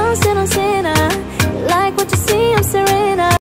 sunset on Santa